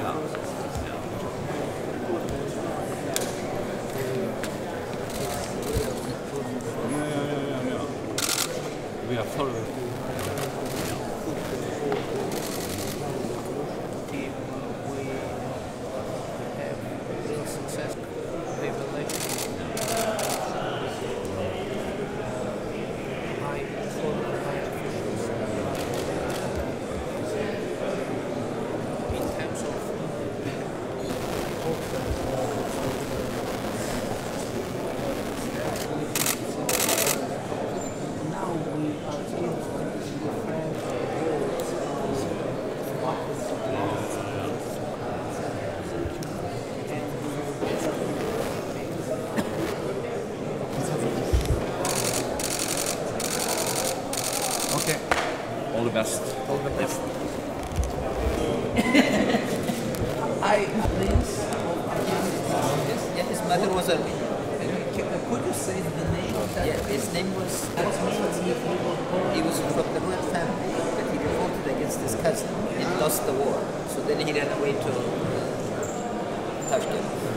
We are following. The best. All the best. I Prince Yes, yeah, his mother was a. Could you say the name of that? Yeah, his name was. He was. He was from the royal family, but he revolted against his cousin and lost the war. So then he ran away to uh, Tashkent.